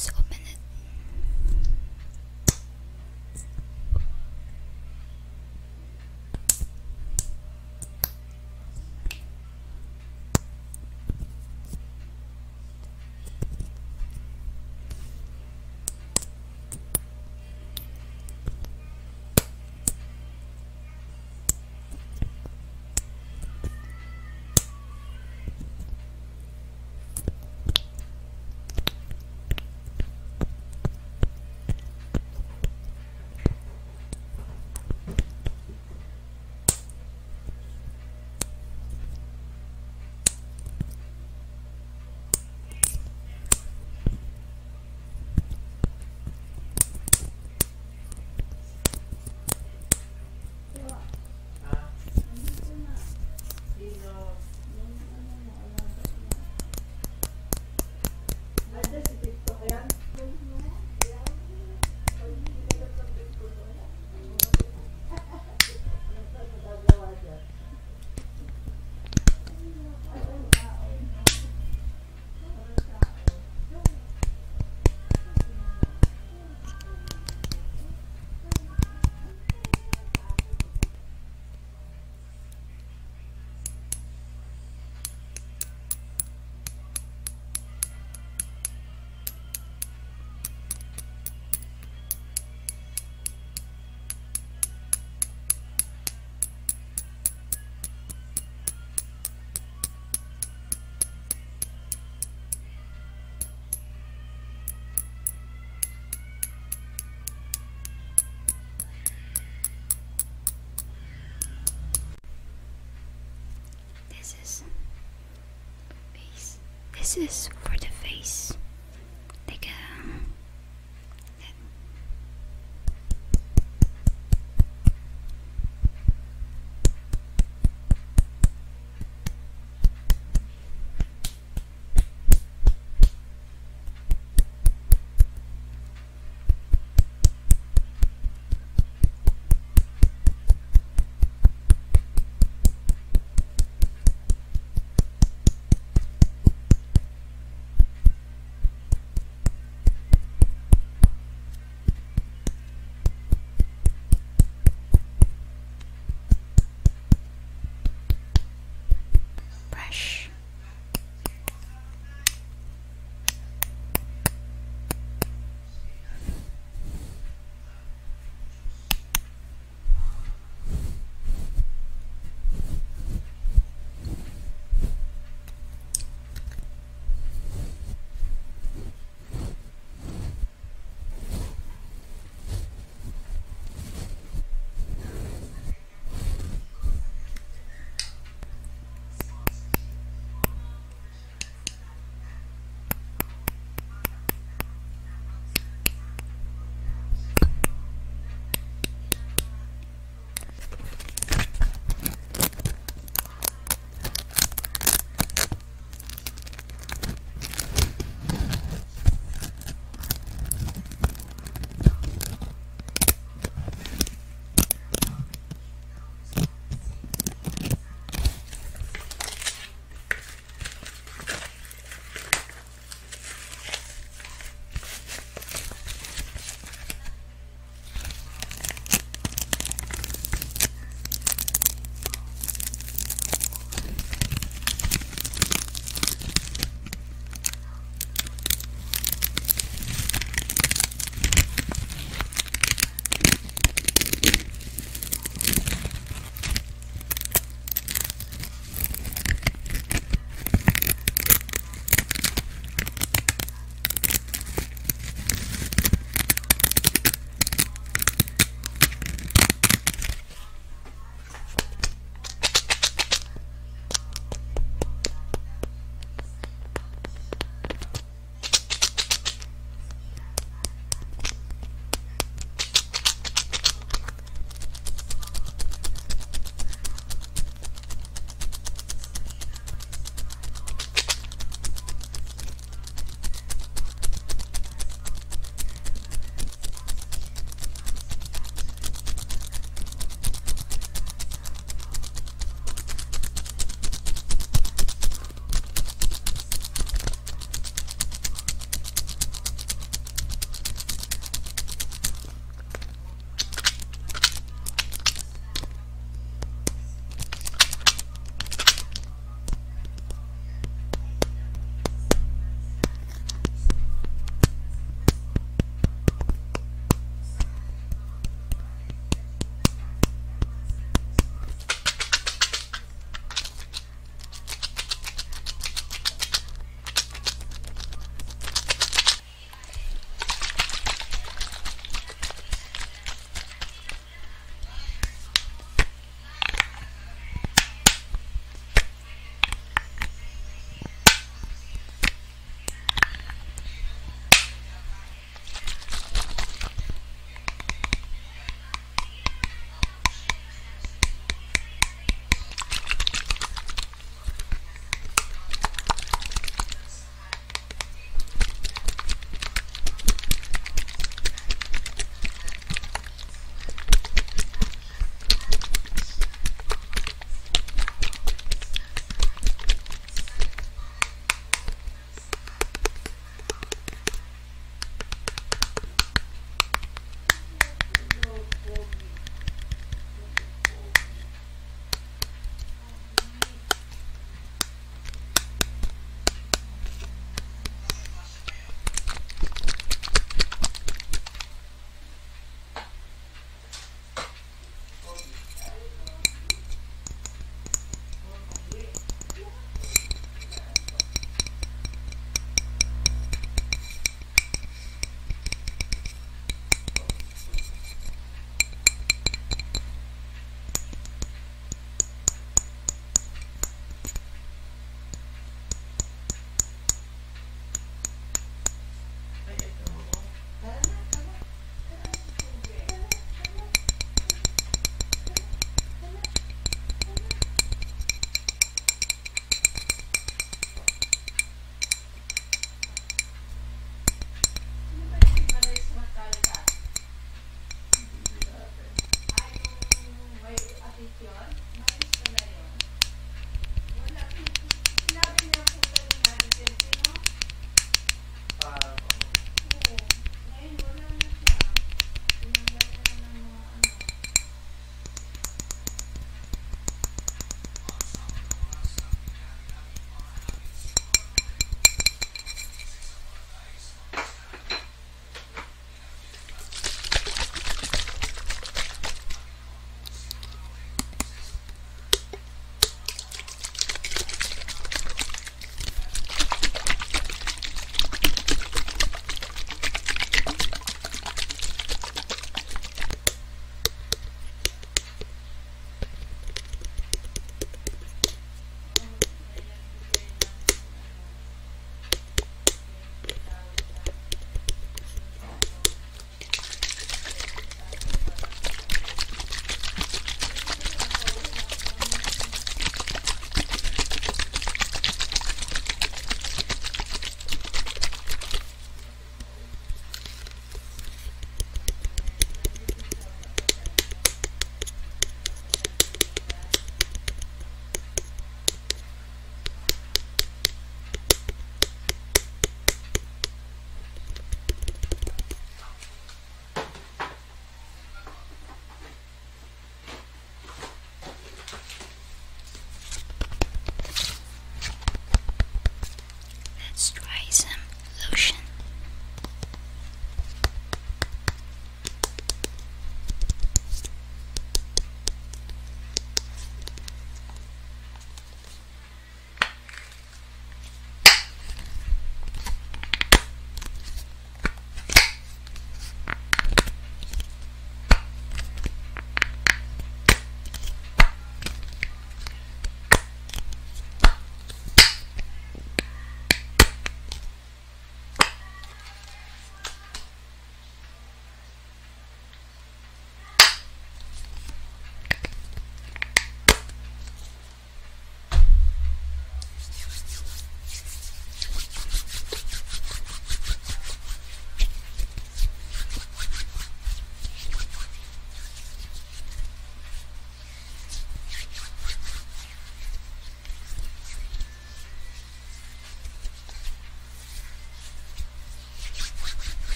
so this is